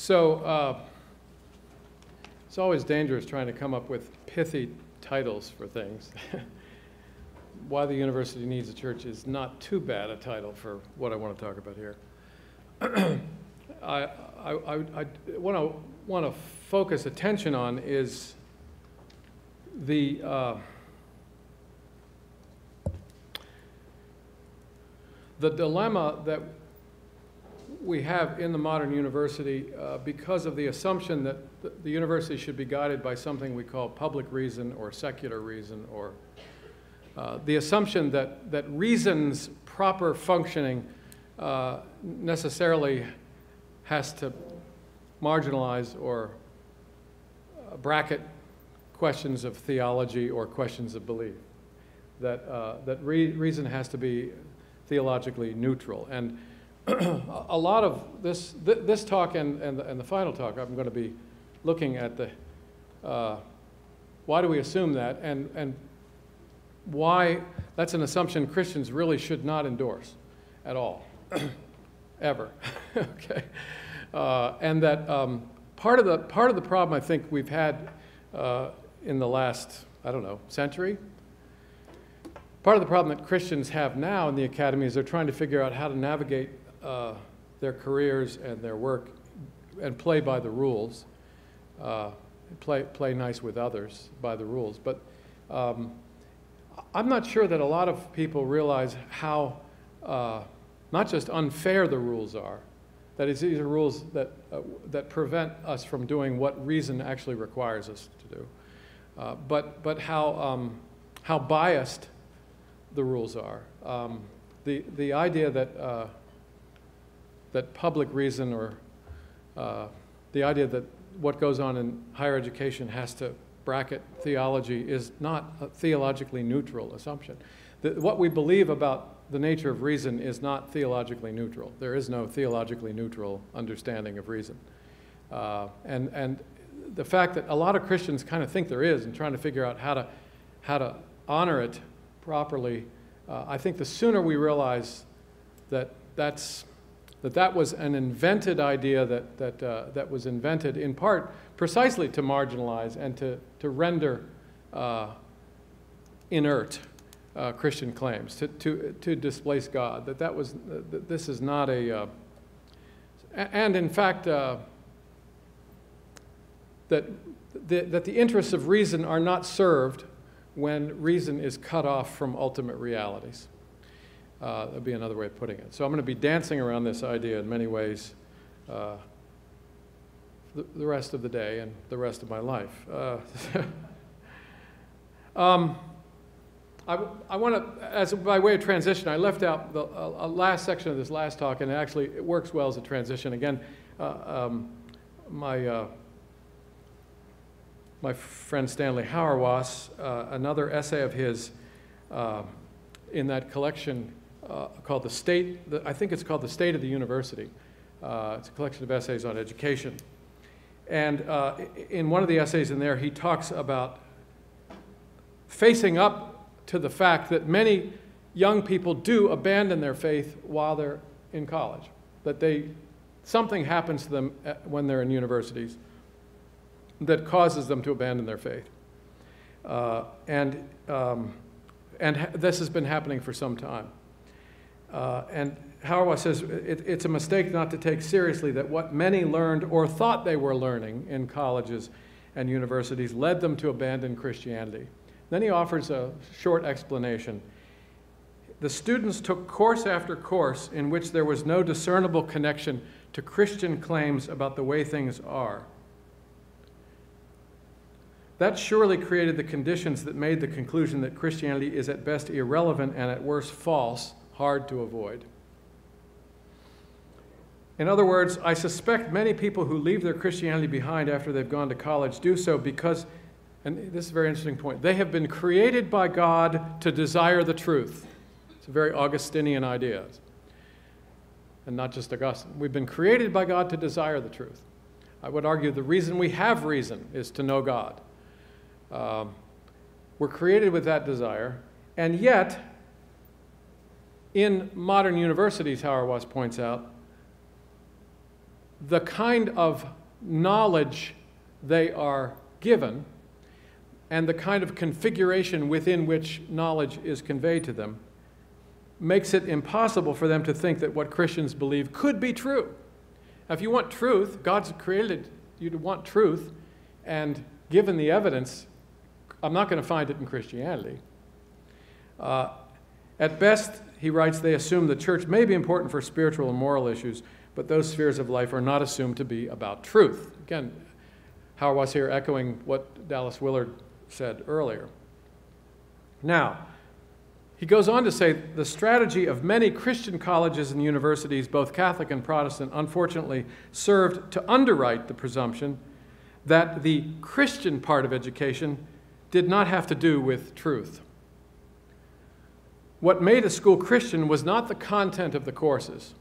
So uh, it's always dangerous trying to come up with pithy titles for things. Why the university needs a church is not too bad a title for what I want to talk about here. I, I, I, I want to want to focus attention on is the uh, the dilemma that we have in the modern university uh, because of the assumption that the, the, university should be guided by something we call public reason or secular reason or uh, the assumption that, that reason's proper functioning uh, necessarily has to marginalize or uh, bracket questions of theology or questions of belief. That, uh, that re reason has to be theologically neutral. And a lot of this, th this talk and, and the, and, the, final talk, I'm going to be looking at the, uh, why do we assume that, and, and why that's an assumption Christians really should not endorse at all, ever, okay? Uh, and that um, part, of the, part of the problem I think we've had uh, in the last, I don't know, century, Part of the problem that Christians have now in the academy is they're trying to figure out how to navigate uh, their careers and their work and play by the rules, uh, play, play nice with others by the rules. But um, I'm not sure that a lot of people realize how uh, not just unfair the rules are, that is, these are rules that, uh, that prevent us from doing what reason actually requires us to do, uh, but, but how, um, how biased the rules are. Um, the, the idea that, uh, that public reason or uh, the idea that what goes on in higher education has to bracket theology is not a theologically neutral assumption. The, what we believe about the nature of reason is not theologically neutral. There is no theologically neutral understanding of reason. Uh, and, and the fact that a lot of Christians kind of think there is and trying to figure out how to, how to honor it properly, uh, I think the sooner we realize that that's, that, that was an invented idea that, that, uh, that was invented in part precisely to marginalize and to, to render uh, inert uh, Christian claims, to, to, to displace God, that, that was, that this is not a, uh, and in fact, uh, that, the, that the interests of reason are not served when reason is cut off from ultimate realities. Uh, that'd be another way of putting it. So I'm going to be dancing around this idea in many ways uh, the, the, rest of the day and the rest of my life. Uh, um, I, I want to, as by way of transition, I left out the last section of this last talk, and it actually it works well as a transition. Again, uh, um, my uh, my friend Stanley Hauerwas, uh, another essay of his uh, in that collection uh, called The State, the, I think it's called The State of the University. Uh, it's a collection of essays on education. And uh, in one of the essays in there, he talks about facing up to the fact that many young people do abandon their faith while they're in college, that they, something happens to them when they're in universities that causes them to abandon their faith. Uh, and um, and this has been happening for some time. Uh, and Hauerwas says it, it's a mistake not to take seriously that what many learned or thought they were learning in colleges and universities led them to abandon Christianity. Then he offers a short explanation. The students took course after course in which there was no discernible connection to Christian claims about the way things are. That surely created the conditions that made the conclusion that Christianity is at best irrelevant and at worst false hard to avoid. In other words, I suspect many people who leave their Christianity behind after they've gone to college do so because, and this is a very interesting point, they have been created by God to desire the truth. It's a very Augustinian idea, and not just Augustine. We've been created by God to desire the truth. I would argue the reason we have reason is to know God. Um, we're created with that desire, and yet, in modern universities, Hauerwas points out, the kind of knowledge they are given and the kind of configuration within which knowledge is conveyed to them makes it impossible for them to think that what Christians believe could be true. If you want truth, God's created you to want truth, and given the evidence, I'm not going to find it in Christianity. Uh, at best, he writes, they assume the church may be important for spiritual and moral issues, but those spheres of life are not assumed to be about truth. Again, Hauerwas here echoing what Dallas Willard said earlier. Now, he goes on to say the strategy of many Christian colleges and universities, both Catholic and Protestant, unfortunately served to underwrite the presumption that the Christian part of education did not have to do with truth. What made a school Christian was not the content of the courses,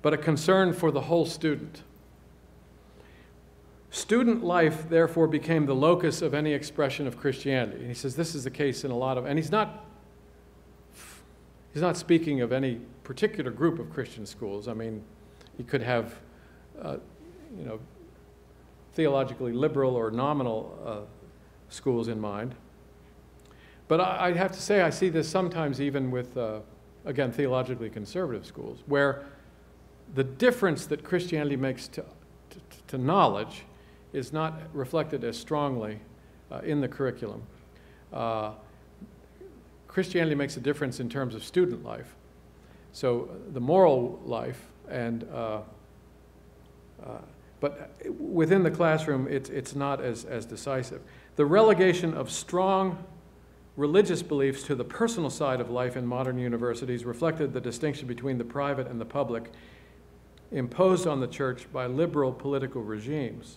but a concern for the whole student. Student life, therefore, became the locus of any expression of Christianity. And he says this is the case in a lot of, and he's not, he's not speaking of any particular group of Christian schools. I mean, he could have, uh, you know, theologically liberal or nominal uh, schools in mind. But I, I, have to say, I see this sometimes even with, uh, again, theologically conservative schools, where the difference that Christianity makes to, to, to knowledge is not reflected as strongly uh, in the curriculum. Uh, Christianity makes a difference in terms of student life. So the moral life and uh, uh, but within the classroom, it's, it's not as, as decisive. The relegation of strong religious beliefs to the personal side of life in modern universities reflected the distinction between the private and the public imposed on the church by liberal political regimes.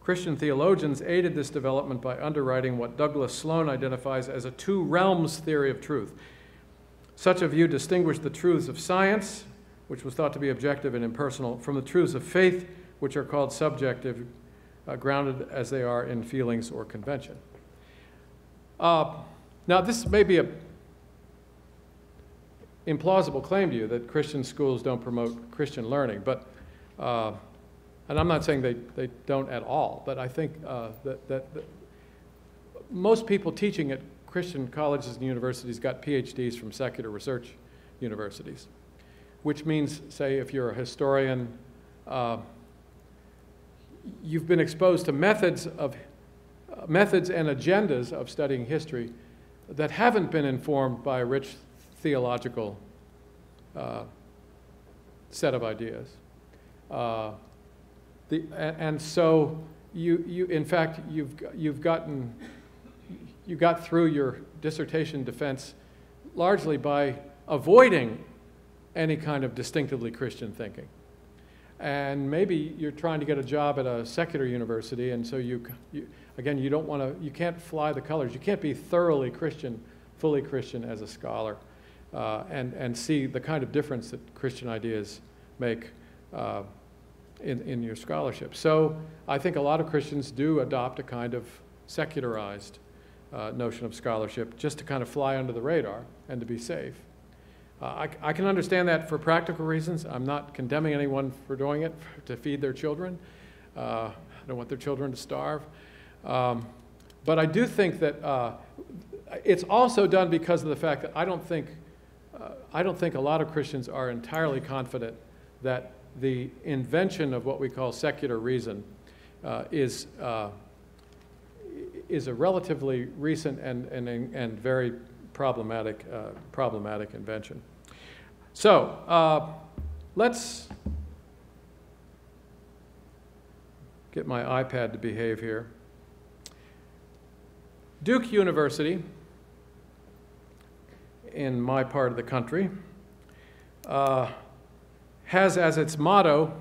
Christian theologians aided this development by underwriting what Douglas Sloan identifies as a two realms theory of truth. Such a view distinguished the truths of science, which was thought to be objective and impersonal, from the truths of faith, which are called subjective, uh, grounded as they are in feelings or convention. Uh, now, this may be a implausible claim to you that Christian schools don't promote Christian learning, but uh, and I'm not saying they, they don't at all, but I think uh, that, that, that, most people teaching at Christian colleges and universities got PhDs from secular research universities, which means, say, if you're a historian, uh, you've been exposed to methods of methods and agendas of studying history that haven't been informed by a rich theological uh, set of ideas. Uh, the, and so you, you, in fact, you've, you've gotten, you got through your dissertation defense largely by avoiding any kind of distinctively Christian thinking. And maybe you're trying to get a job at a secular university, and so you, you again, you don't want to, you can't fly the colors. You can't be thoroughly Christian, fully Christian as a scholar, uh, and, and see the kind of difference that Christian ideas make uh, in, in your scholarship. So I think a lot of Christians do adopt a kind of secularized uh, notion of scholarship just to kind of fly under the radar and to be safe. Uh, I, I, can understand that for practical reasons. I'm not condemning anyone for doing it to feed their children. Uh, I don't want their children to starve. Um, but I do think that uh, it's also done because of the fact that I don't think, uh, I don't think a lot of Christians are entirely confident that the invention of what we call secular reason uh, is, uh, is a relatively recent and, and, and very problematic, uh, problematic invention. So uh, let's get my iPad to behave here. Duke University in my part of the country uh, has as its motto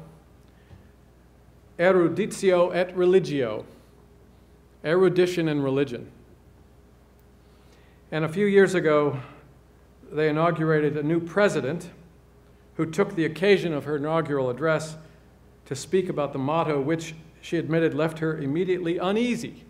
eruditio et religio, erudition and religion. And a few years ago, they inaugurated a new president who took the occasion of her inaugural address to speak about the motto, which she admitted left her immediately uneasy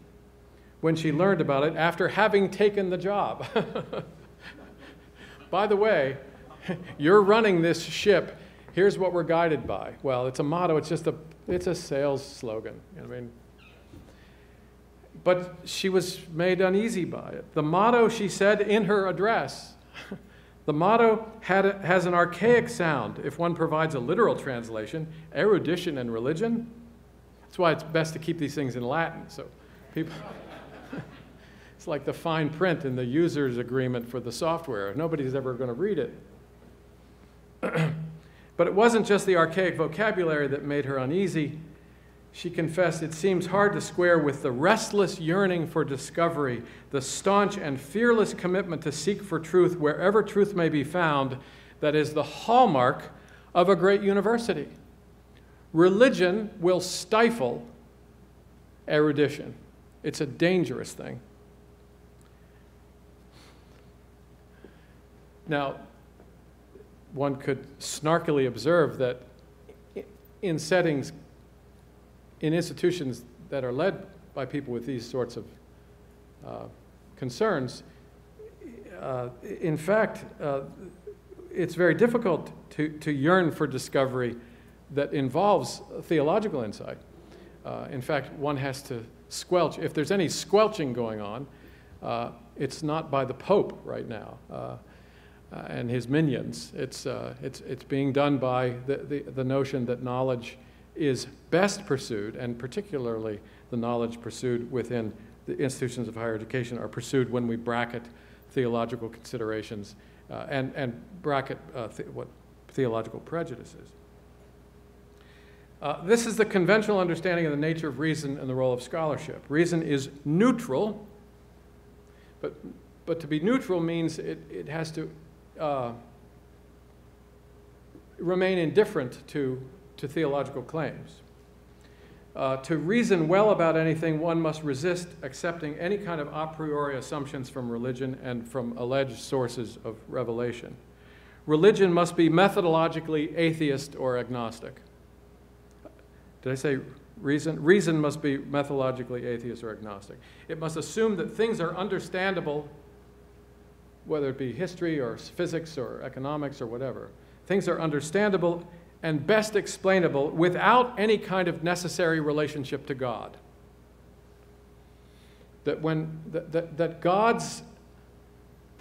when she learned about it after having taken the job. By the way, you're running this ship here's what we're guided by. Well, it's a motto, it's just a, it's a sales slogan. I mean, but she was made uneasy by it. The motto, she said in her address, the motto had, has an archaic sound if one provides a literal translation, erudition and religion. That's why it's best to keep these things in Latin. So people, it's like the fine print in the user's agreement for the software. Nobody's ever going to read it. but it wasn't just the archaic vocabulary that made her uneasy. She confessed, It seems hard to square with the restless yearning for discovery, the staunch and fearless commitment to seek for truth wherever truth may be found, that is the hallmark of a great university. Religion will stifle erudition, it's a dangerous thing. Now, one could snarkily observe that in settings in institutions that are led by people with these sorts of uh, concerns, uh, in fact, uh, it's very difficult to, to yearn for discovery that involves theological insight. Uh, in fact, one has to squelch. If there's any squelching going on, uh, it's not by the Pope right now uh, and his minions. It's, it's, it's being done by the, the, the notion that knowledge is best pursued, and particularly the knowledge pursued within the institutions of higher education, are pursued when we bracket theological considerations uh, and, and bracket uh, th what theological prejudices. Uh, this is the conventional understanding of the nature of reason and the role of scholarship. Reason is neutral, but, but to be neutral means it, it has to uh, remain indifferent to to theological claims. Uh, to reason well about anything, one must resist accepting any kind of a priori assumptions from religion and from alleged sources of revelation. Religion must be methodologically atheist or agnostic. Did I say reason? Reason must be methodologically atheist or agnostic. It must assume that things are understandable, whether it be history or physics or economics or whatever. Things are understandable and best explainable without any kind of necessary relationship to God. That when that, that, that God's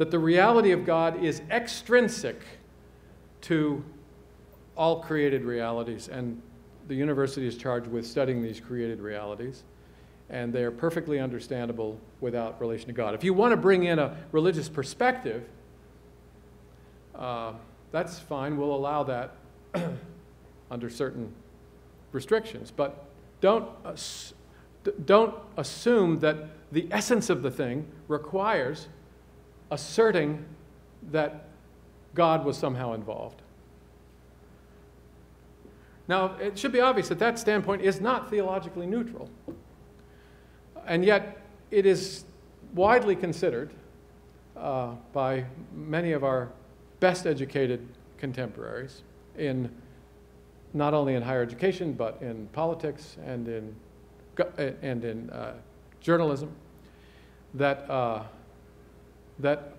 that the reality of God is extrinsic to all created realities, and the university is charged with studying these created realities, and they are perfectly understandable without relation to God. If you want to bring in a religious perspective, uh, that's fine, we'll allow that under certain restrictions. But don't, don't assume that the essence of the thing requires asserting that God was somehow involved. Now, it should be obvious that that standpoint is not theologically neutral. And yet, it is widely considered uh, by many of our best educated contemporaries in not only in higher education, but in politics and in, and in uh, journalism, that, uh, that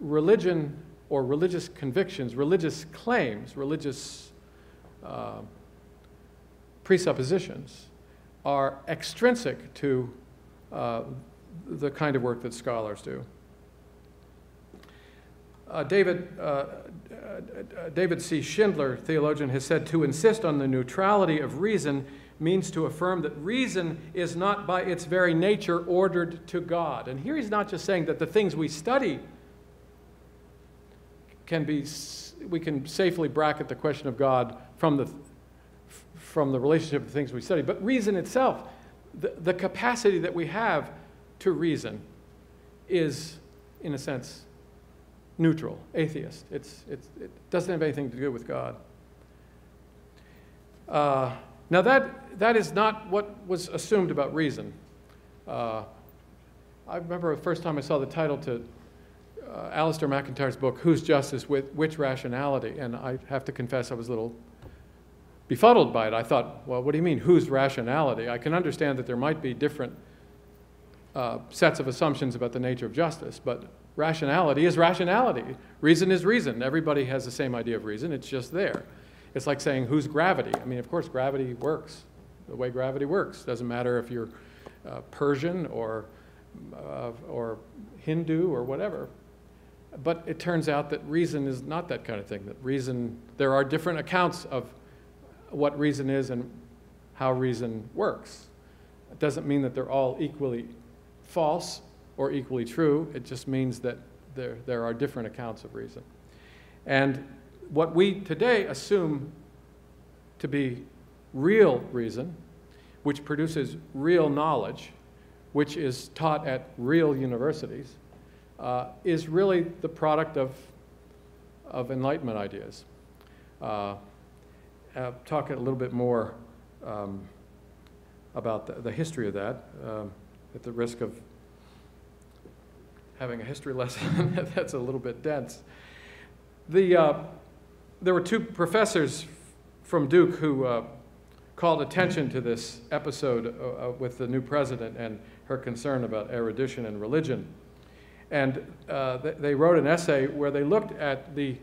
religion or religious convictions, religious claims, religious uh, presuppositions are extrinsic to uh, the kind of work that scholars do. Uh, David, uh, uh, David C. Schindler, theologian, has said to insist on the neutrality of reason means to affirm that reason is not by its very nature ordered to God. And here he's not just saying that the things we study can be, we can safely bracket the question of God from the, from the relationship of things we study, but reason itself, the, the capacity that we have to reason is, in a sense, neutral, atheist. It's, it's, it doesn't have anything to do with God. Uh, now, that, that is not what was assumed about reason. Uh, I remember the first time I saw the title to uh, Alasdair MacIntyre's book, Whose Justice with Which Rationality? And I have to confess I was a little befuddled by it. I thought, well, what do you mean, whose rationality? I can understand that there might be different uh, sets of assumptions about the nature of justice, but rationality is rationality. Reason is reason. Everybody has the same idea of reason, it's just there. It's like saying, who's gravity? I mean, of course, gravity works the way gravity works. Doesn't matter if you're uh, Persian or, uh, or Hindu or whatever. But it turns out that reason is not that kind of thing. That reason, there are different accounts of what reason is and how reason works. It doesn't mean that they're all equally false or equally true. It just means that there, there are different accounts of reason. And what we today assume to be real reason, which produces real knowledge, which is taught at real universities, uh, is really the product of, of Enlightenment ideas. Uh, I'll talk a little bit more um, about the, the, history of that um, at the risk of having a history lesson that's a little bit dense. The, uh, there were two professors from Duke who uh, called attention to this episode uh, uh, with the new president and her concern about erudition and religion. And uh, they wrote an essay where they looked at the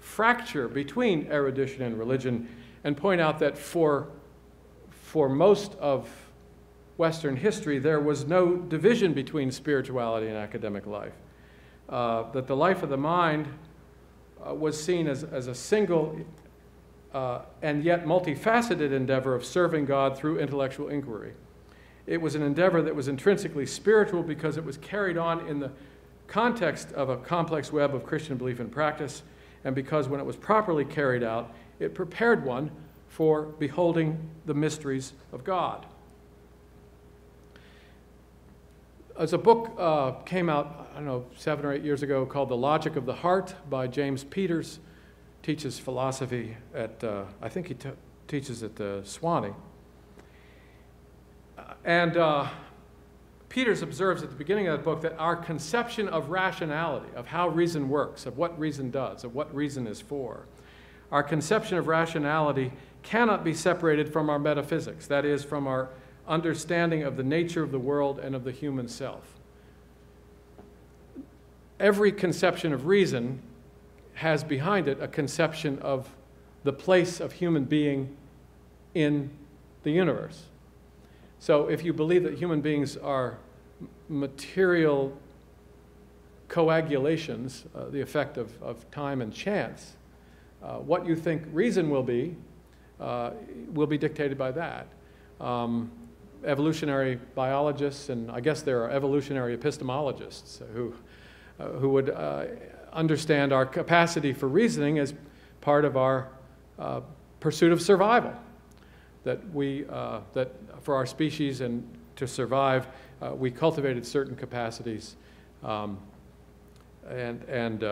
fracture between erudition and religion and point out that for, for most of Western history, there was no division between spirituality and academic life. Uh, that the life of the mind uh, was seen as, as a single uh, and yet multifaceted endeavor of serving God through intellectual inquiry. It was an endeavor that was intrinsically spiritual because it was carried on in the context of a complex web of Christian belief and practice, and because when it was properly carried out, it prepared one for beholding the mysteries of God. As a book uh, came out, I don't know, seven or eight years ago called The Logic of the Heart by James Peters, teaches philosophy at, uh, I think he teaches at uh, Sewanee. And uh, Peters observes at the beginning of the book that our conception of rationality, of how reason works, of what reason does, of what reason is for, our conception of rationality cannot be separated from our metaphysics, that is, from our understanding of the nature of the world and of the human self. Every conception of reason has behind it a conception of the place of human being in the universe. So if you believe that human beings are material coagulations, uh, the effect of, of time and chance, uh, what you think reason will be uh, will be dictated by that. Um, evolutionary biologists, and I guess there are evolutionary epistemologists who, uh, who would uh, understand our capacity for reasoning as part of our uh, pursuit of survival that we, uh, that for our species and to survive, we cultivated certain capacities. Um, and, and,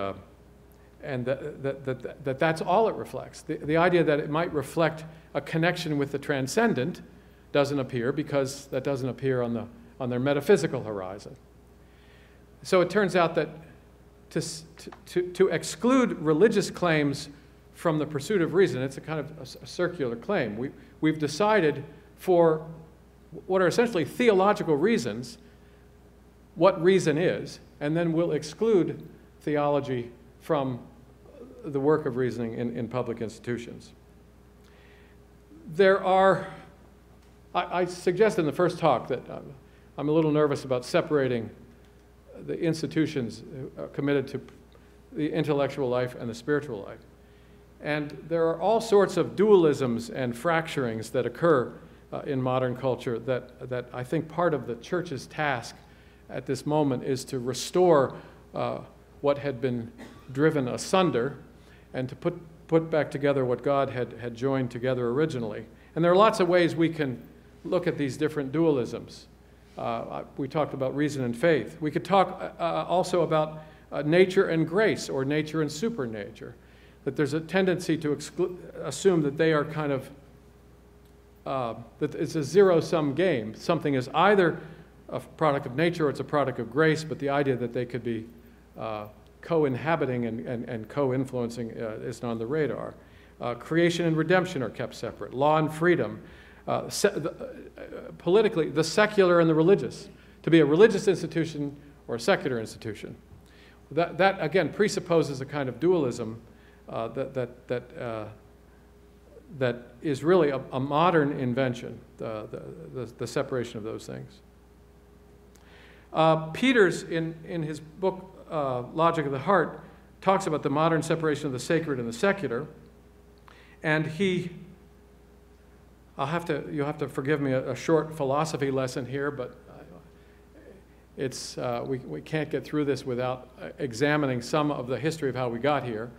and that, that, that, that, that's all it reflects. The, the idea that it might reflect a connection with the transcendent doesn't appear because that doesn't appear on, the, on their metaphysical horizon. So it turns out that to, to, to exclude religious claims from the pursuit of reason, it's a kind of a, a circular claim. We, we've decided for what are essentially theological reasons what reason is, and then we'll exclude theology from the work of reasoning in, in public institutions. There are, I, I suggest in the first talk that uh, I'm a little nervous about separating the institutions uh, committed to the intellectual life and the spiritual life. And there are all sorts of dualisms and fracturings that occur uh, in modern culture that, that I think part of the church's task at this moment is to restore uh, what had been driven asunder and to put, put back together what God had, had joined together originally. And there are lots of ways we can look at these different dualisms. Uh, we talked about reason and faith. We could talk uh, uh also about uh, nature and grace or nature and supernature that there's a tendency to assume that they are kind of, uh, that it's a zero sum game. Something is either a product of nature or it's a product of grace, but the idea that they could be uh, co inhabiting and, and, and co influencing uh, is not on the radar. Uh, creation and redemption are kept separate, law and freedom. Uh, the, uh, politically, the secular and the religious, to be a religious institution or a secular institution that, that again presupposes a kind of dualism uh, that, that, that, uh, that is really a, a modern invention, the, the, the, the, separation of those things. Uh, Peters, in, in his book uh, Logic of the Heart, talks about the modern separation of the sacred and the secular, and he I'll have to, you'll have to forgive me a, a short philosophy lesson here, but it's, uh, we, we can't get through this without uh, examining some of the history of how we got here.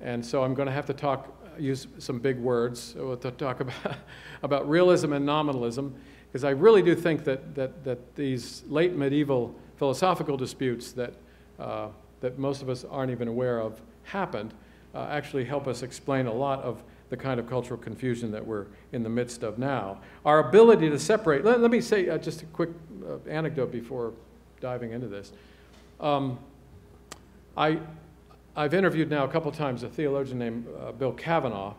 And so I'm going to have to talk, use some big words to talk about, about realism and nominalism, because I really do think that, that, that these late medieval philosophical disputes that, uh, that most of us aren't even aware of happened uh, actually help us explain a lot of the kind of cultural confusion that we're in the midst of now. Our ability to separate, let, let me say uh, just a quick uh, anecdote before diving into this. Um, I, I've interviewed now a couple times a theologian named uh, Bill Cavanaugh,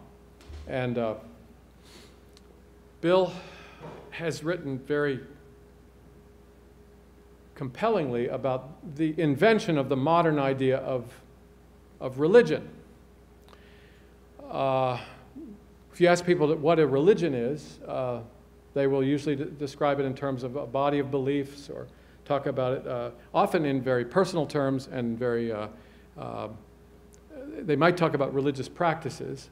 and Bill has written very compellingly about the invention of the modern idea of, of religion. Uh, if you ask people what a religion is, uh, they will usually describe it in terms of a body of beliefs or talk about it uh, often in very personal terms and very, uh, uh, they might talk about religious practices.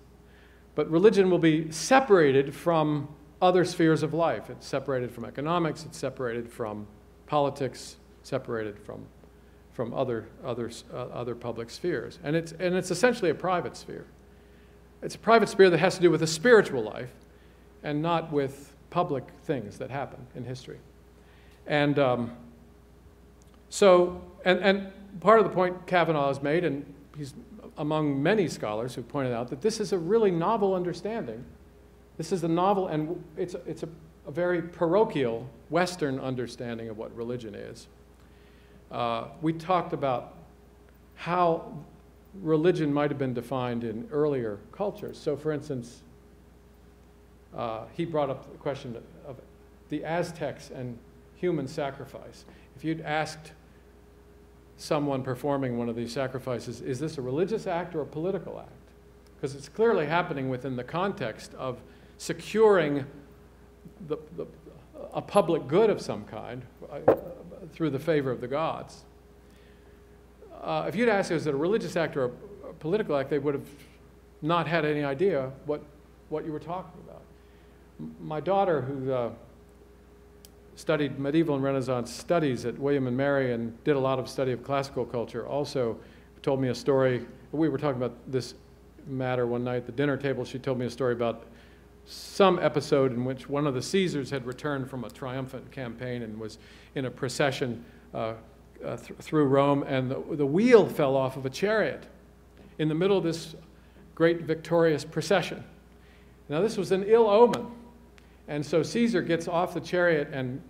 But religion will be separated from other spheres of life. It's separated from economics, it's separated from politics, separated from, from other, other, uh, other public spheres. And it's, and it's essentially a private sphere. It's a private sphere that has to do with a spiritual life and not with public things that happen in history. And um, so, and, and part of the point Cavanaugh has made, and he's among many scholars who pointed out that this is a really novel understanding. This is a novel, and it's, it's a, a very parochial Western understanding of what religion is. Uh, we talked about how religion might have been defined in earlier cultures. So, for instance, uh, he brought up the question of the Aztecs and human sacrifice. If you'd asked someone performing one of these sacrifices, is this a religious act or a political act? Because it's clearly happening within the context of securing the, the, a public good of some kind through the favor of the gods uh, if you'd asked, is it a religious act or a, a, political act, they would have not had any idea what, what you were talking about. M my daughter, who uh, studied medieval and Renaissance studies at William and Mary and did a lot of study of classical culture, also told me a story. We were talking about this matter one night at the dinner table. She told me a story about some episode in which one of the Caesars had returned from a triumphant campaign and was in a procession uh, uh, th through Rome, and the, the wheel fell off of a chariot in the middle of this great victorious procession. Now, this was an ill omen. And so Caesar gets off the chariot and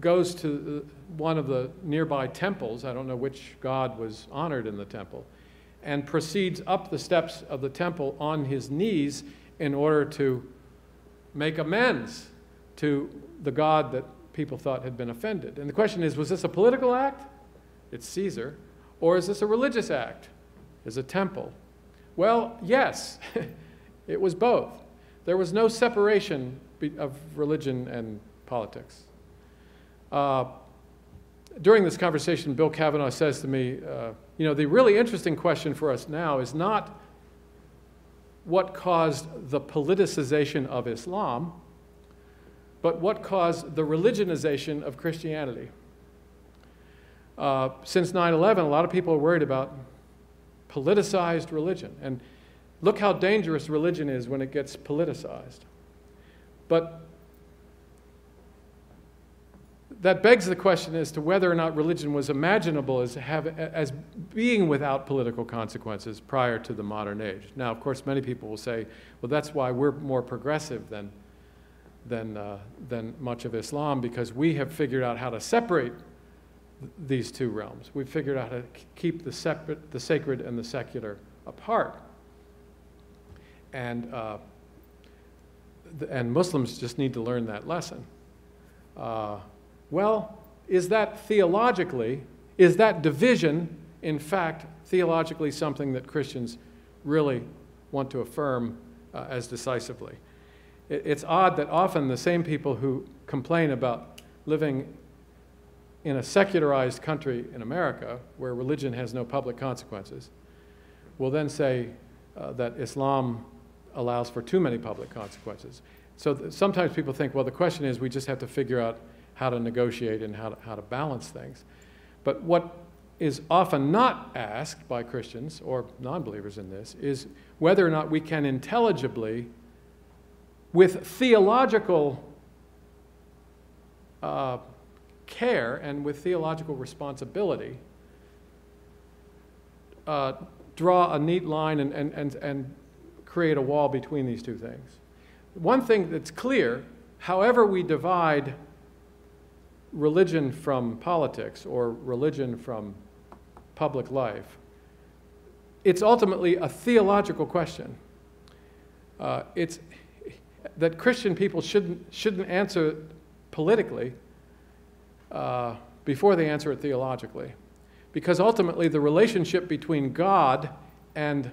goes to one of the nearby temples. I don't know which god was honored in the temple. And proceeds up the steps of the temple on his knees in order to make amends to the god that people thought had been offended. And the question is was this a political act? It's Caesar. Or is this a religious act? Is a temple? Well, yes, it was both. There was no separation of religion and politics. Uh, during this conversation, Bill Cavanaugh says to me, uh, you know, the really interesting question for us now is not what caused the politicization of Islam, but what caused the religionization of Christianity. Uh, since 9 11, a lot of people are worried about politicized religion. And look how dangerous religion is when it gets politicized. But that begs the question as to whether or not religion was imaginable as, have, as being without political consequences prior to the modern age. Now, of course, many people will say, well, that's why we're more progressive than than, uh, than much of Islam because we have figured out how to separate these two realms. We've figured out how to keep the, separate, the sacred and the secular apart. And, uh, and Muslims just need to learn that lesson. Uh, well, is that theologically, is that division in fact, theologically something that Christians really want to affirm uh, as decisively. It, it's odd that often the same people who complain about living in a secularized country in America, where religion has no public consequences, will then say uh, that Islam allows for too many public consequences. So sometimes people think, well, the question is we just have to figure out how to negotiate and how to, how to balance things. But what is often not asked by Christians or non believers in this is whether or not we can intelligibly, with theological uh, care and with theological responsibility, uh, draw a neat line and, and, and, and create a wall between these two things. One thing that's clear, however, we divide religion from politics or religion from public life, it's ultimately a theological question. Uh, it's that Christian people shouldn't, shouldn't answer politically uh, before they answer it theologically. Because ultimately, the relationship between God and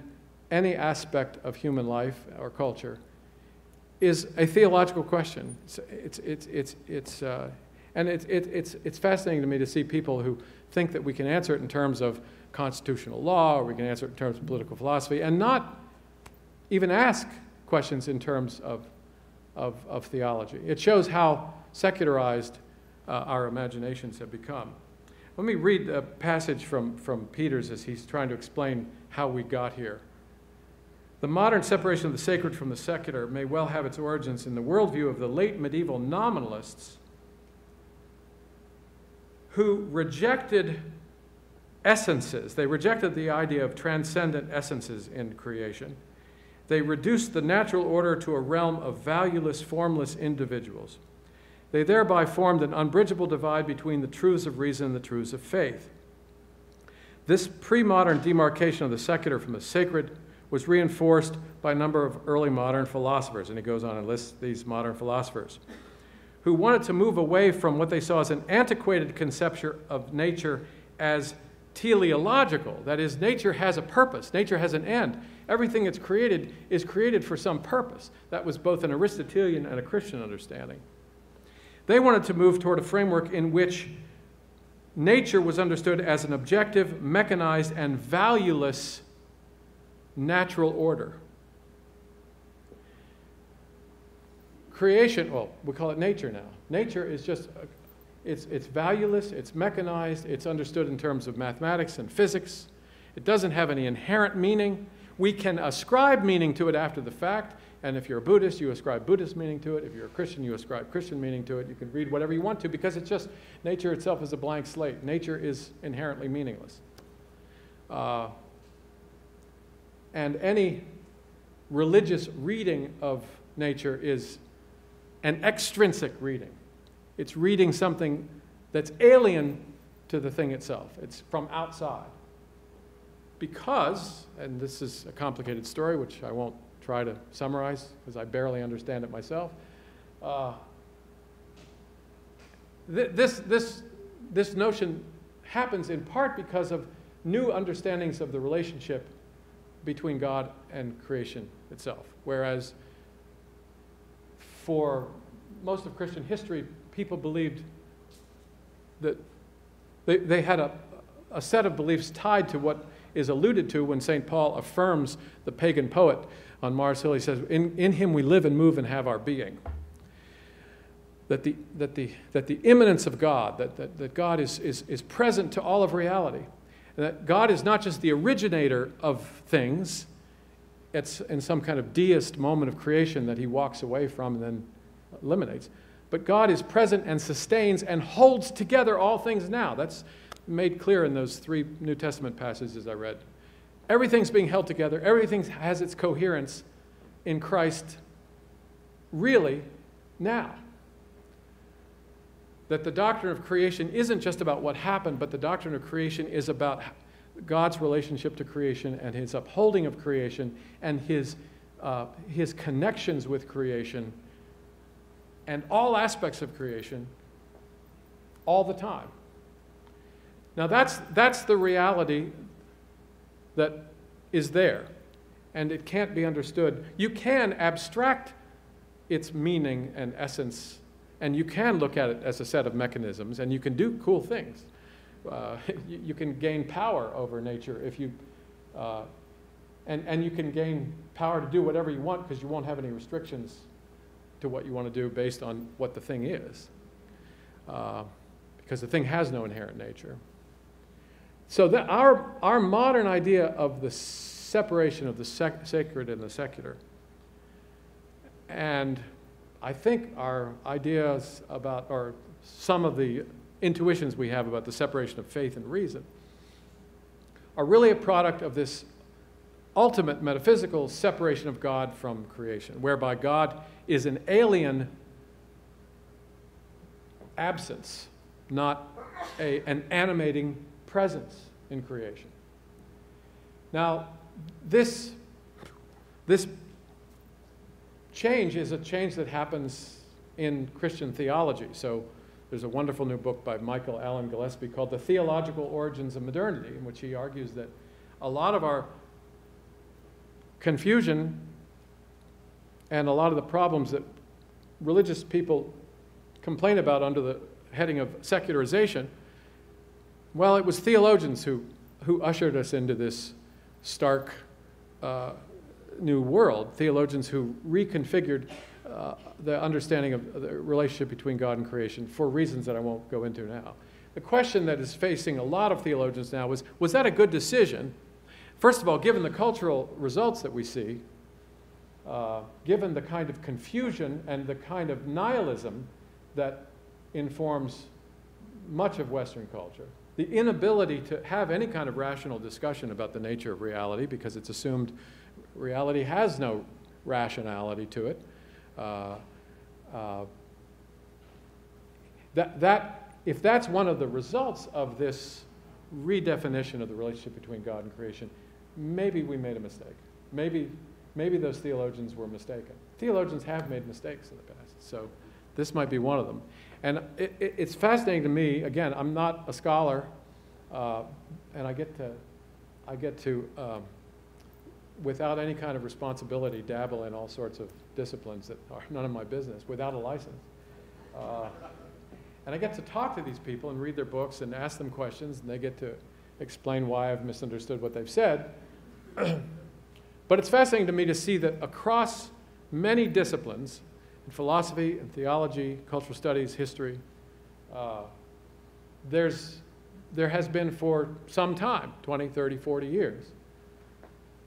any aspect of human life or culture is a theological question. It's, it's, it's, it's, it's uh, and it's, it, it's, it's fascinating to me to see people who think that we can answer it in terms of constitutional law or we can answer it in terms of political philosophy and not even ask questions in terms of, of, of theology. It shows how secularized uh, our imaginations have become. Let me read a passage from, from Peters as he's trying to explain how we got here. The modern separation of the sacred from the secular may well have its origins in the worldview of the late medieval nominalists who rejected essences. They rejected the idea of transcendent essences in creation. They reduced the natural order to a realm of valueless, formless individuals. They thereby formed an unbridgeable divide between the truths of reason and the truths of faith. This pre modern demarcation of the secular from the sacred was reinforced by a number of early modern philosophers, and he goes on and lists these modern philosophers, who wanted to move away from what they saw as an antiquated conception of nature as teleological. That is, nature has a purpose, nature has an end. Everything that's created is created for some purpose. That was both an Aristotelian and a Christian understanding. They wanted to move toward a framework in which nature was understood as an objective, mechanized, and valueless natural order. Creation, well, we call it nature now. Nature is just, it's, it's valueless, it's mechanized, it's understood in terms of mathematics and physics. It doesn't have any inherent meaning. We can ascribe meaning to it after the fact, and if you're a Buddhist, you ascribe Buddhist meaning to it. If you're a Christian, you ascribe Christian meaning to it. You can read whatever you want to because it's just nature itself is a blank slate. Nature is inherently meaningless. Uh, and any religious reading of nature is an extrinsic reading. It's reading something that's alien to the thing itself, it's from outside. Because, and this is a complicated story, which I won't try to summarize because I barely understand it myself. Uh, th- this, this, this notion happens in part because of new understandings of the relationship between God and creation itself. Whereas for most of Christian history, people believed that they, they had a, a set of beliefs tied to what is alluded to when St. Paul affirms the pagan poet on Mars Hill. He says, In, in him we live and move and have our being. That the, that the, that the immanence of God, that, that, that God is, is, is present to all of reality that God is not just the originator of things, it's in some kind of deist moment of creation that he walks away from and then eliminates. But God is present and sustains and holds together all things now. That's made clear in those three New Testament passages I read. Everything's being held together, everything has its coherence in Christ, really, now. That the doctrine of creation isn't just about what happened, but the doctrine of creation is about God's relationship to creation and his upholding of creation and his, uh, his connections with creation and all aspects of creation all the time. Now, that's, that's the reality that is there, and it can't be understood. You can abstract its meaning and essence, and you can look at it as a set of mechanisms, and you can do cool things. Uh, you, you, can gain power over nature if you, uh, and, and you can gain power to do whatever you want because you won't have any restrictions to what you want to do based on what the thing is. Uh, because the thing has no inherent nature. So the, our, our modern idea of the separation of the sec- sacred and the secular, and I think our ideas about, or some of the intuitions we have about the separation of faith and reason, are really a product of this ultimate metaphysical separation of God from creation, whereby God is an alien absence, not a, an animating presence in creation. Now, this, this change is a change that happens in Christian theology. So there's a wonderful new book by Michael Allen Gillespie called The Theological Origins of Modernity, in which he argues that a lot of our confusion and a lot of the problems that religious people complain about under the heading of secularization, well, it was theologians who, who ushered us into this stark uh, new world, theologians who reconfigured uh, the understanding of the relationship between God and creation for reasons that I won't go into now. The question that is facing a lot of theologians now is was that a good decision? First of all, given the cultural results that we see, uh, given the kind of confusion and the kind of nihilism that informs much of Western culture, the inability to have any kind of rational discussion about the nature of reality because it's assumed reality has no rationality to it. Uh, uh, that, that, if that's one of the results of this redefinition of the relationship between God and creation, maybe we made a mistake. Maybe, maybe those theologians were mistaken. Theologians have made mistakes in the past, so this might be one of them. And it, it, it's fascinating to me. Again, I'm not a scholar, uh, and I get to, I get to, um, without any kind of responsibility, dabble in all sorts of disciplines that are none of my business without a license. Uh, and I get to talk to these people and read their books and ask them questions, and they get to explain why I've misunderstood what they've said. but it's fascinating to me to see that across many disciplines, in philosophy and theology, cultural studies, history, uh, there's, there has been for some time 20, 30, 40 years,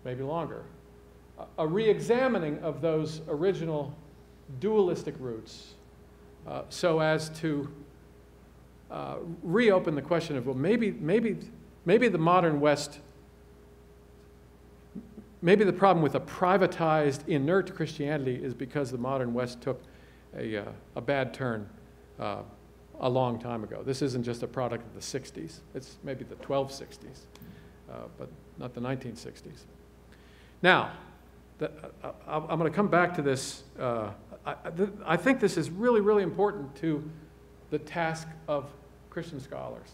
maybe longer a re examining of those original dualistic roots uh, so as to uh, reopen the question of well, maybe, maybe, maybe the modern West maybe the problem with a privatized, inert Christianity is because the modern West took a, uh, a bad turn uh, a long time ago. This isn't just a product of the 60s, it's maybe the 1260s, uh, but not the 1960s. Now, the, uh, uh, I'm going to come back to this. Uh, I, I think this is really, really important to the task of Christian scholars.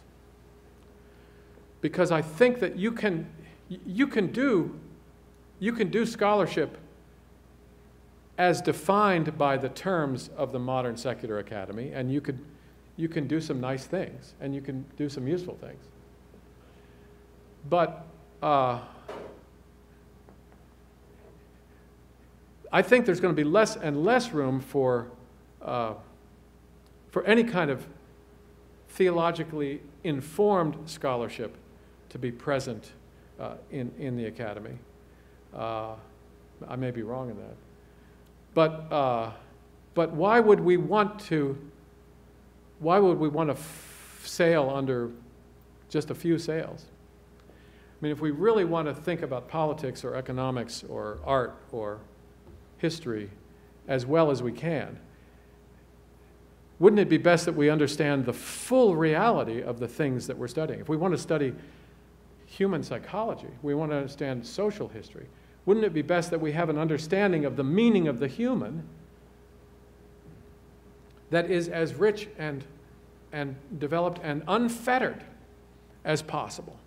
Because I think that you can, you can do you can do scholarship as defined by the terms of the modern secular academy, and you, could, you can do some nice things, and you can do some useful things. But uh, I think there's going to be less and less room for, uh, for any kind of theologically informed scholarship to be present uh, in, in the academy. Uh, I may be wrong in that. But, uh, but why would we want to, why would we want to sail under just a few sails? I mean, if we really want to think about politics or economics or art or history as well as we can, wouldn't it be best that we understand the full reality of the things that we're studying? If we want to study human psychology, we want to understand social history, wouldn't it be best that we have an understanding of the meaning of the human that is as rich and, and developed and unfettered as possible.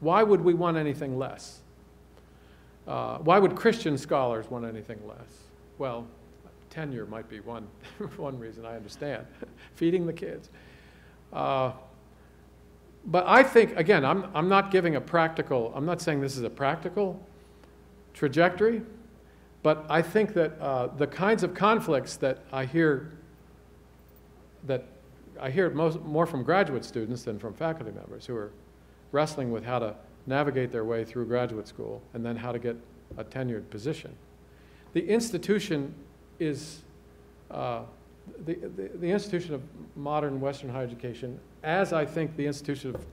Why would we want anything less? Uh, why would Christian scholars want anything less? Well, tenure might be one, one reason I understand. Feeding the kids. Uh, but I think, again, I'm, I'm not giving a practical, I'm not saying this is a practical trajectory, but I think that uh, the kinds of conflicts that I hear, that I hear most, more from graduate students than from faculty members who are wrestling with how to navigate their way through graduate school and then how to get a tenured position. The institution is, uh, the, the, the institution of modern Western higher education, as I think the institution of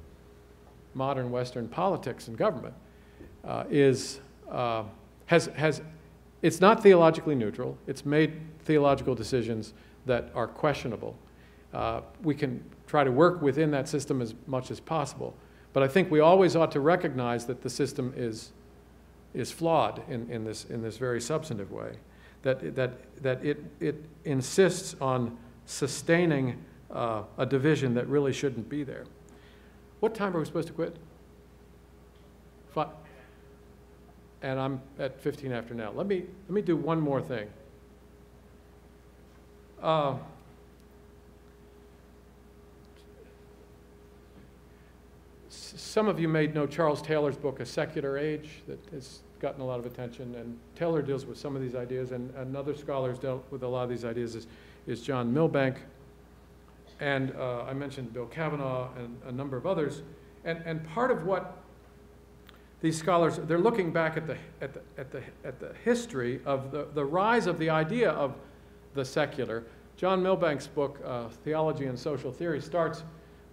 modern Western politics and government, uh, is, uh, has, has, it's not theologically neutral. It's made theological decisions that are questionable. Uh, we can try to work within that system as much as possible. But I think we always ought to recognize that the system is, is flawed in, in, this, in this very substantive way, that, that, that it, it insists on sustaining uh, a division that really shouldn't be there. What time are we supposed to quit? Five. And I'm at 15 after now. Let me, let me do one more thing. Uh, some of you may know Charles Taylor's book, A Secular Age, that has gotten a lot of attention. And Taylor deals with some of these ideas, and another scholar who's dealt with a lot of these ideas is, is John Milbank. And uh, I mentioned Bill Cavanaugh and a number of others. And, and part of what these scholars, they're looking back at the, at the, at the, at the history of the, the rise of the idea of the secular. John Milbank's book, uh, Theology and Social Theory, starts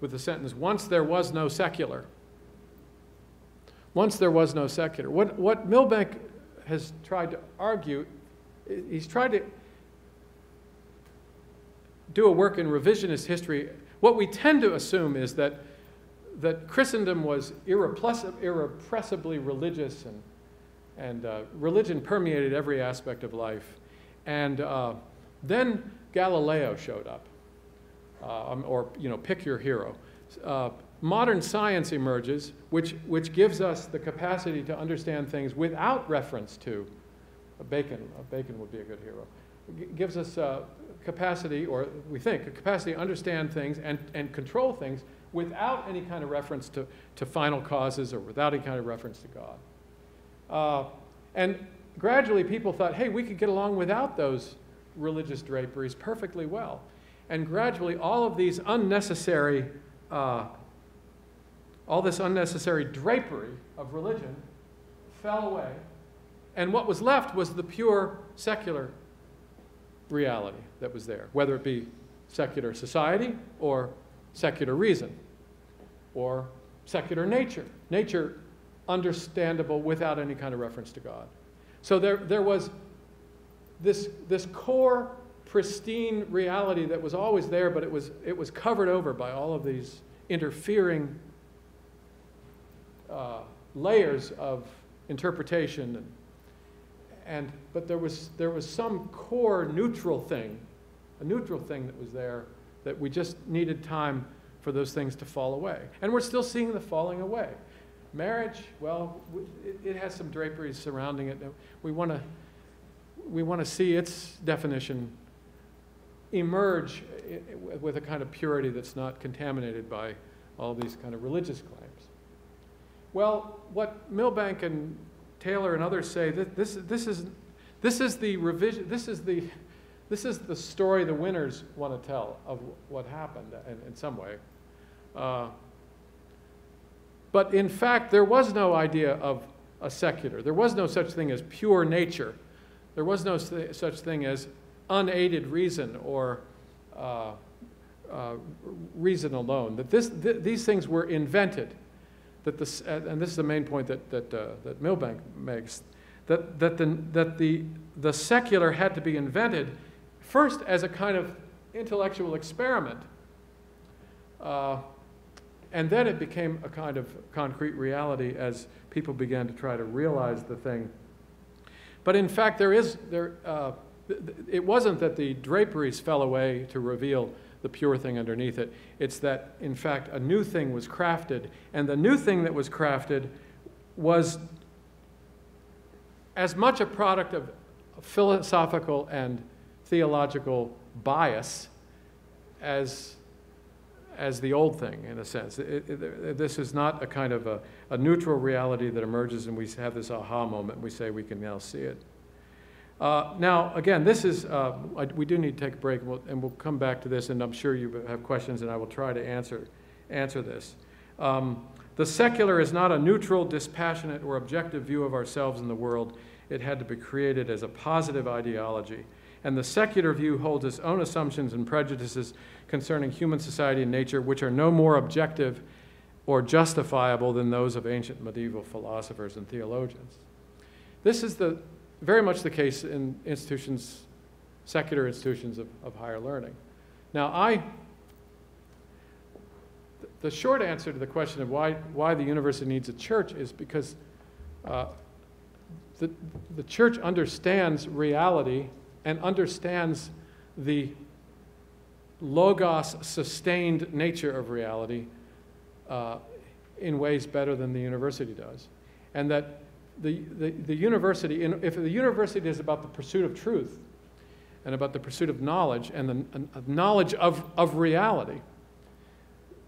with the sentence, once there was no secular. Once there was no secular. What, what Milbank has tried to argue, he's tried to do a work in revisionist history. What we tend to assume is that, that Christendom was irrepressibly religious and, and uh, religion permeated every aspect of life. And uh, then Galileo showed up, uh, um, or you know, pick your hero. Uh, modern science emerges, which, which gives us the capacity to understand things without reference to a Bacon. A Bacon would be a good hero. Gives us capacity, or we think, a capacity to understand things and, and control things without any kind of reference to, to final causes or without any kind of reference to God. Uh, and gradually people thought, hey, we could get along without those religious draperies perfectly well. And gradually all of these unnecessary uh, all this unnecessary drapery of religion fell away, and what was left was the pure secular reality that was there, whether it be secular society or secular reason or secular nature. Nature understandable without any kind of reference to God. So there, there was this, this core pristine reality that was always there, but it was, it was covered over by all of these interfering uh, layers of interpretation. And, and, but there was, there was some core neutral thing, a neutral thing that was there that we just needed time for those things to fall away. And we're still seeing the falling away. Marriage, well, it, it has some draperies surrounding it. We want to we want to see its definition emerge eh, eh, with a kind of purity that's not contaminated by all these kind of religious claims. Well, what Milbank and Taylor and others say, this, this, is, this is the revision, this is the, this is the story the winners want to tell of what happened uh, in, in some way. Uh, but in fact, there was no idea of a secular. There was no such thing as pure nature. There was no such thing as unaided reason or uh, uh, reason alone. That this, th these things were invented. That this, and this is the main point that, that, uh, that Milbank makes, that, that, the, that the, the secular had to be invented first as a kind of intellectual experiment. Uh, and then it became a kind of concrete reality as people began to try to realize the thing. But in fact, there is, there, uh, it wasn't that the draperies fell away to reveal the pure thing underneath it. It's that, in fact, a new thing was crafted, and the new thing that was crafted was as much a product of philosophical and theological bias as, as the old thing, in a sense. It, it, this is not a kind of a, a neutral reality that emerges and we have this aha moment we say we can now see it. Uh, now, again, this is, uh, I, we do need to take a break, and we'll, and we'll, come back to this, and I'm sure you have questions, and I will try to answer, answer this. Um, the secular is not a neutral, dispassionate, or objective view of ourselves in the world. It had to be created as a positive ideology. And the secular view holds its own assumptions and prejudices concerning human society and nature, which are no more objective or justifiable than those of ancient medieval philosophers and theologians. This is the very much the case in institutions, secular institutions of, of higher learning. Now, I, the short answer to the question of why, why the university needs a church is because uh, the, the church understands reality and understands the logos sustained nature of reality uh, in ways better than the university does. And that the, the, the university, if the university is about the pursuit of truth and about the pursuit of knowledge and the and knowledge of, of reality,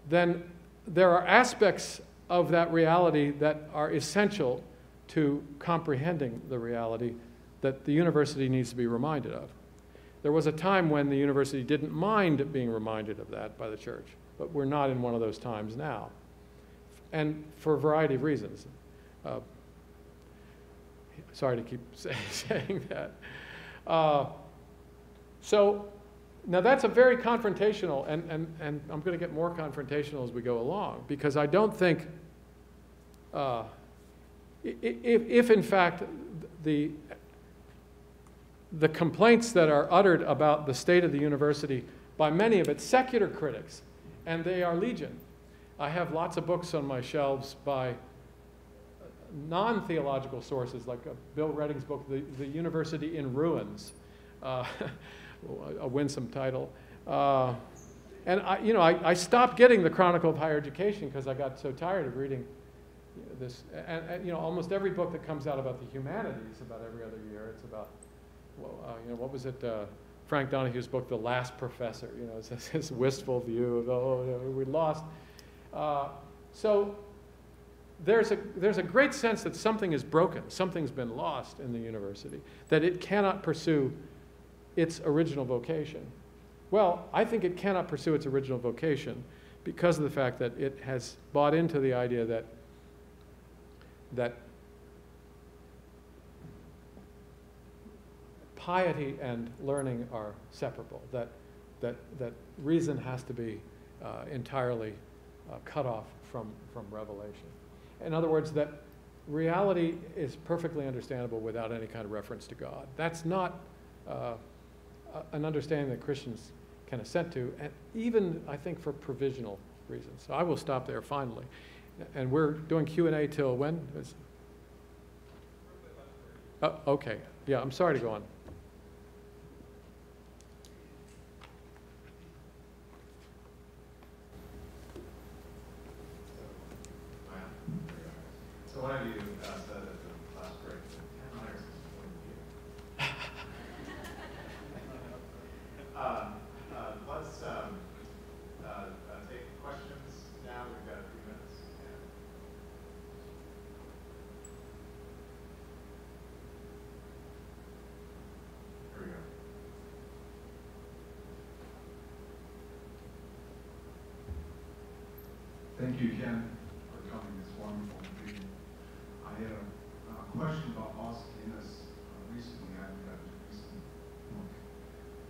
then there are aspects of that reality that are essential to comprehending the reality that the university needs to be reminded of. There was a time when the university didn't mind being reminded of that by the church, but we're not in one of those times now. And for a variety of reasons. Uh, Sorry to keep say, saying that. Uh, so now that's a very confrontational, and, and, and I'm going to get more confrontational as we go along, because I don't think, uh, if, if in fact the, the complaints that are uttered about the state of the university by many of its secular critics, and they are legion. I have lots of books on my shelves by non-theological sources, like uh, Bill Readings' book, The, the University in Ruins, uh, a winsome title. Uh, and I, you know, I, I, stopped getting the Chronicle of Higher Education because I got so tired of reading this. And, and, you know, almost every book that comes out about the humanities, about every other year, it's about, uh, you know, what was it? Uh, Frank Donoghue's book, The Last Professor. You know, it's this wistful view of, oh, we lost. Uh, so there's a, there's a great sense that something is broken, something's been lost in the university, that it cannot pursue its original vocation. Well, I think it cannot pursue its original vocation because of the fact that it has bought into the idea that, that piety and learning are separable, that, that, that reason has to be uh, entirely uh, cut off from, from revelation. In other words, that reality is perfectly understandable without any kind of reference to God. That's not uh, an understanding that Christians can assent to, and even, I think, for provisional reasons. So I will stop there finally. And we're doing Q&A till when? Uh, okay. Yeah, I'm sorry to go on. So one of you uh, said at the last break that Ken Myers is of view. uh, uh, let's um, uh, uh, take questions now. We've got a few minutes. And here we go. Thank you, Ken, for coming. It's wonderful I had a uh, question about Os Guinness. Uh, recently, I haven't gotten a recent book,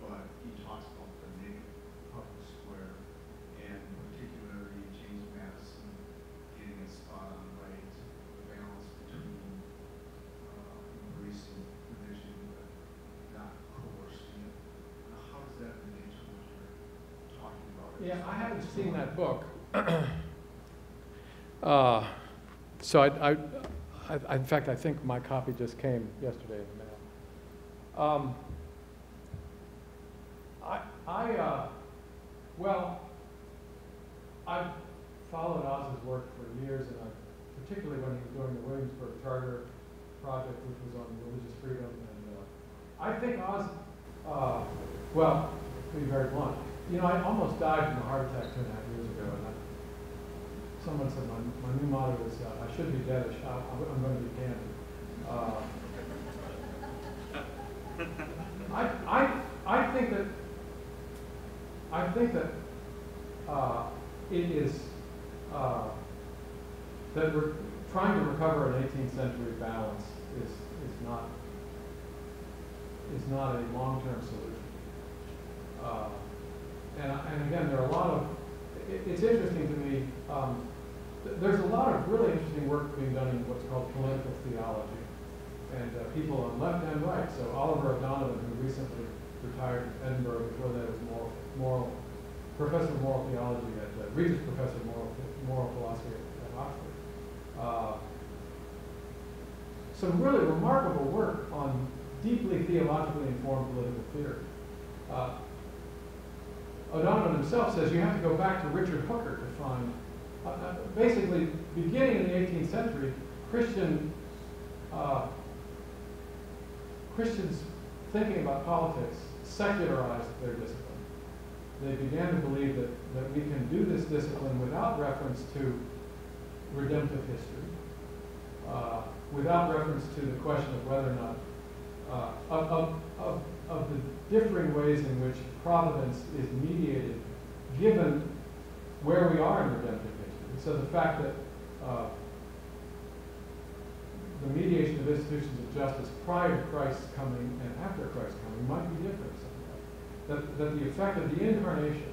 but he talks about the naked public square, and particularly James Madison getting his spot on right, the balance between uh, embracing division but not coercing it. Now, how does that relate to what you're talking about? Yeah, I haven't seen that book. uh, so I, I, I, in fact, I think my copy just came yesterday in the mail. Um, I, I, uh, Well, I've followed Os's work for years, and I, particularly when he was doing the Williamsburg Charter project, which was on religious freedom, and, uh, I think Os, uh, well, to be very blunt, you know, I almost died from a heart attack two and a half years ago, and I, someone said my, my new motto is, uh, I should be dead, I I'm, I'm gonna be candid. Uh, I, I, I think that, I think that, uh, it is, uh, that we're trying to recover an eighteenth century balance is, is not, is not a long-term solution. Uh, and, and again, there are a lot of, it, it's interesting to me, um, th- there's a lot of really interesting work being done in what's called political theology. And uh, people on left and right, so Oliver O'Donovan, who recently retired from Edinburgh, before that was moral, moral, professor of moral theology at, uh, Regius professor of moral, moral philosophy at, at Oxford. Uh, some really remarkable work on deeply theologically informed political theory. Uh, O'Donovan himself says you have to go back to Richard Hooker to find, uh, uh, basically, beginning in the 18th century, Christian uh, Christians thinking about politics secularized their discipline. They began to believe that, that we can do this discipline without reference to redemptive history, uh, without reference to the question of whether or not, uh, of, of, of, the differing ways in which providence is mediated given where we are in redemptive history. So the fact that uh, the mediation of institutions of justice prior to Christ's coming and after Christ's coming might be different somewhat. That, that the effect of the incarnation,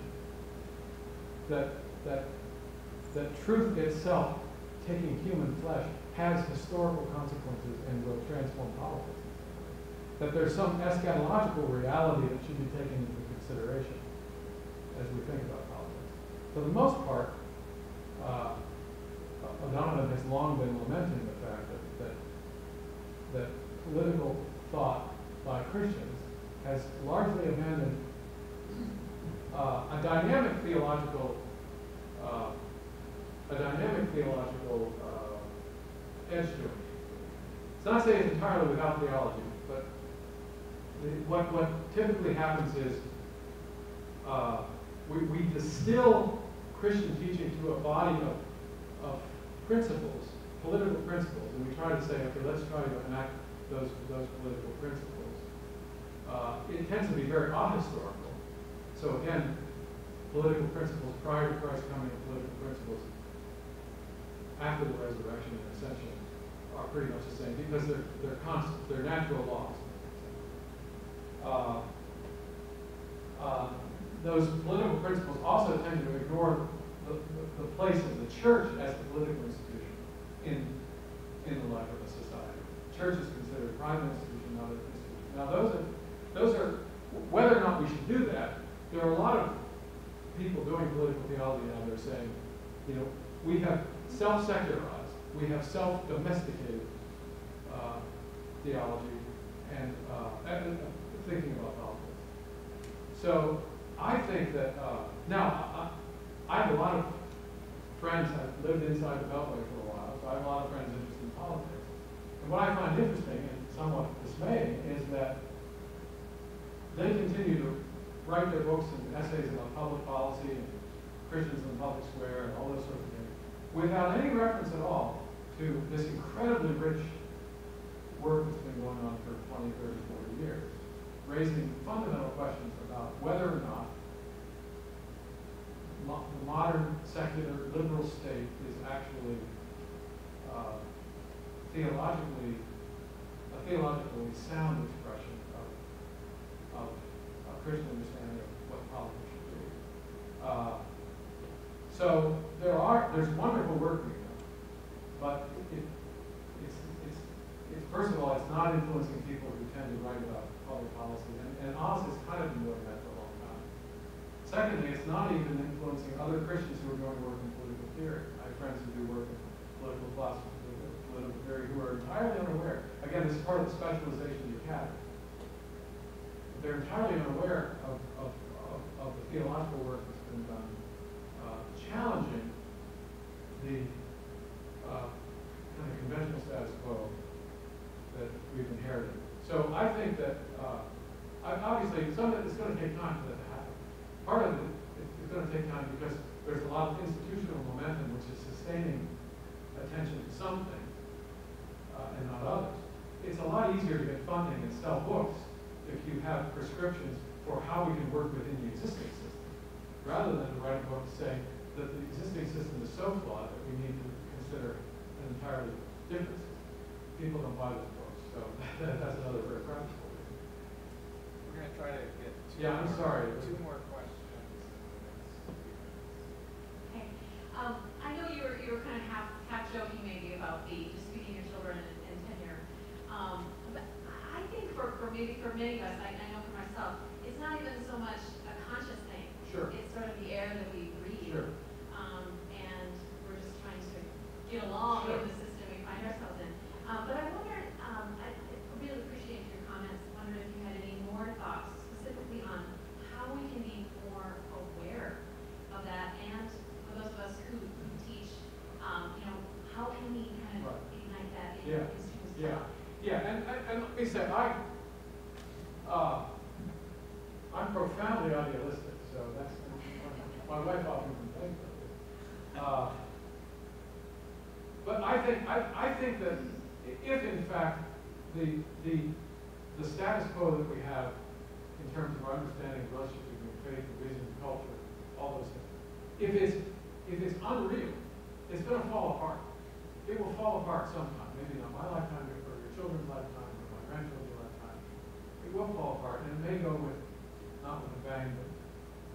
that, that, that truth itself taking human flesh has historical consequences and will transform politics. That there's some eschatological reality that should be taken into consideration as we think about politics. For the most part, uh, O'Donovan has long been lamenting the fact that, that, that political thought by Christians has largely abandoned uh, a dynamic theological, uh, a dynamic theological uh, edge to it. It's not saying it's entirely without theology, but what, what typically happens is uh, we, we distill Christian teaching to a body of, of principles, political principles, and we try to say, okay, let's try to enact those, those political principles. Uh, it tends to be very ahistorical. So again, political principles prior to Christ's coming political principles after the resurrection and ascension are pretty much the same because they're, they're constant, they're natural laws. Uh, uh, those political principles also tend to ignore the, the, the place of the church as the political institution in, in the life of a society. Church is considered a private institution, not an institution. Now, those are, those are, whether or not we should do that, there are a lot of people doing political theology now that are saying, you know, we have self-secularized, we have self-domesticated uh, theology and, uh, and uh, thinking about politics. So I think that, uh, now, I, I have a lot of friends, I've lived inside the Beltway for a while, so I have a lot of friends interested in politics. And what I find interesting and somewhat dismaying is that they continue to write their books and essays about public policy and Christians in the public square and all those sorts of without any reference at all to this incredibly rich work that's been going on for 20, 30, 40 years, raising fundamental questions about whether or not mo- the modern secular liberal state is actually uh, theologically, a theologically sound expression of, of a Christian understanding of what politics should be. Uh, so there are, there's wonderful work being done, but it, it's, it's, it's, first of all, it's not influencing people who tend to write about public policy, and, and Os has kind of been doing that for a long time. Secondly, it's not even influencing other Christians who are doing work in political theory. I have friends who do work in political philosophy, political theory, who are entirely unaware. Again, this is part of the specialization of you have. They're entirely unaware of, of, of, of the theological work challenging the uh, kind of conventional status quo that we've inherited. So I think that uh, obviously some of it is going to take time for that to happen. Part of it is going to take time because there's a lot of institutional momentum which is sustaining attention to some things uh, and not others. It's a lot easier to get funding and sell books if you have prescriptions for how we can work within the existing system, rather than to write a book saying, that the existing system is so flawed that we need to consider an entirely different system. People don't buy those books, so that's another very practical reason. We're gonna try to get two Yeah, I'm more- sorry. Two more questions in the next few minutes. Okay, um, I know you were, you were kind of half, half joking maybe about the, just feeding your children and, and tenure. Um, but I think for, for maybe for many of us, I, I know for myself, it's not even so much a conscious thing. Sure. It's sort of the air that we breathe. Sure. Um, and we're just trying to get along with the system we find ourselves in. Um, but I wondered, um, I, I really appreciate your comments, wondered if you had any more thoughts specifically on how we can be more aware of that, and for those of us who, who teach, um, you know, how can we kind of Right. ignite that in, Yeah. in students? Yeah, yeah, and, and, and let me say, I, uh, I'm profoundly idealistic, so that's, my wife often complains about this. Uh, But I think, I, I think that i- if in fact, the, the, the status quo that we have in terms of our understanding of relationship between faith, reason, culture, all those things, if it's, if it's unreal, it's gonna fall apart. It will fall apart sometime, maybe not my lifetime, or your children's lifetime, or my grandchildren's lifetime. It will fall apart, and it may go with, not with a bang, but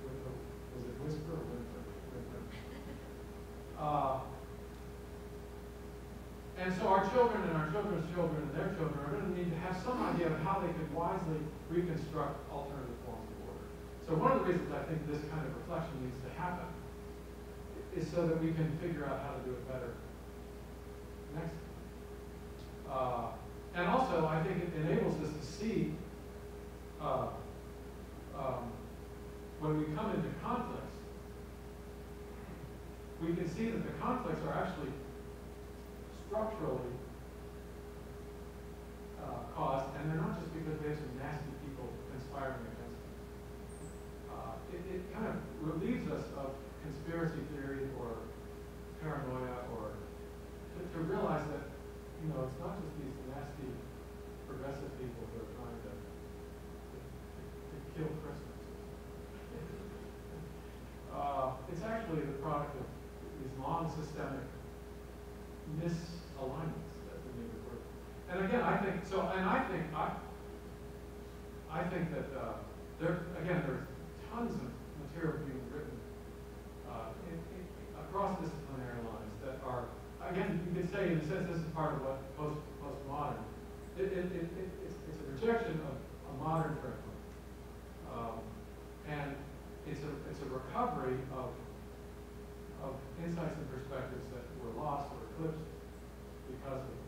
with a, was it whisper or whimper? Whimper. Uh, and so our children and our children's children and their children are gonna need to have some idea of how they could wisely reconstruct alternative forms of order. So one of the reasons I think this kind of reflection needs to happen is so that we can figure out how to do it better next. Uh, and also, I think it enables us to see, uh, um, when we come into conflicts, we can see that the conflicts are actually structurally uh, caused, and they're not just because we have some nasty people conspiring against them. Uh, it, it kind of relieves us of conspiracy theory or paranoia or to, to realize that, you know, it's not just these nasty progressive people who are trying to, to, to kill Christmas. Uh, it's actually the product of these long systemic misalignments that we need to work. And again, I think, so, and I think, I, I think that, uh, there, again, there's tons of material being written, uh, in, in, across disciplinary lines that are, again, you could say in a sense, this is part of what post, postmodern. It, it, it, it, it's, it's a rejection of a modern framework. Um, and it's a, it's a recovery of, of insights and perspectives that were lost or eclipsed because of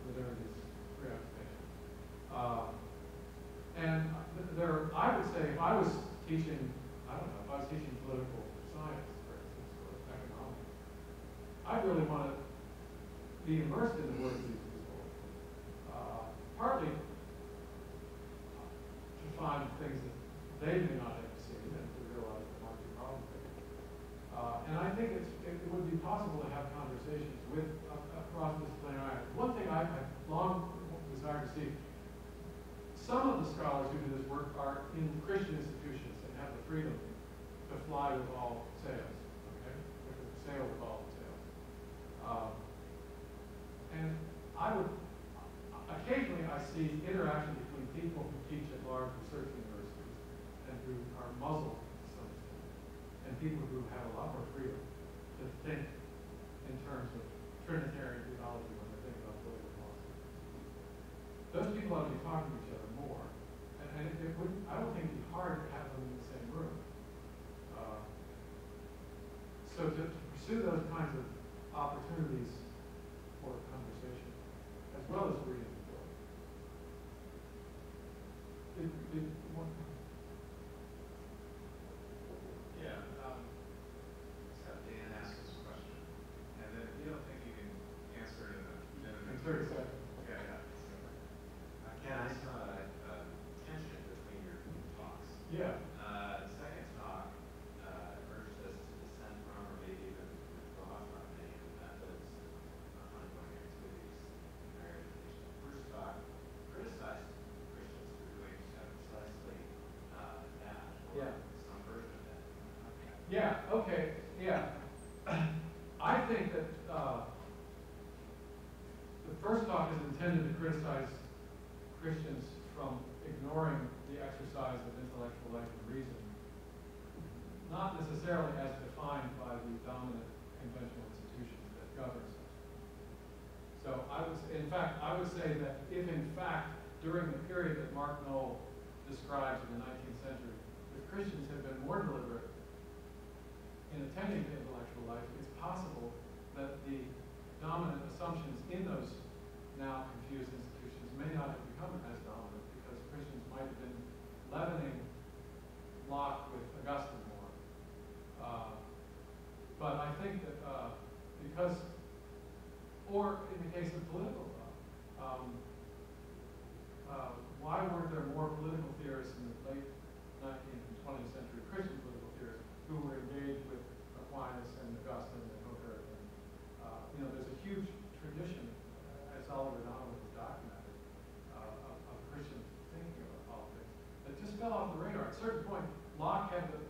certain point, Locke had the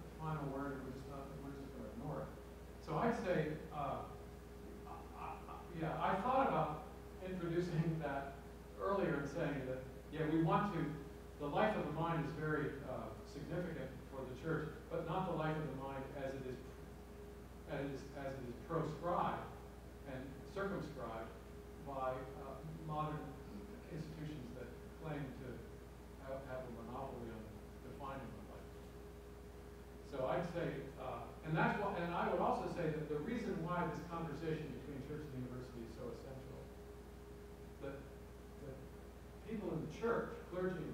and that's what, and I would also say that the reason why this conversation between church and university is so essential, that, that people in the church, clergy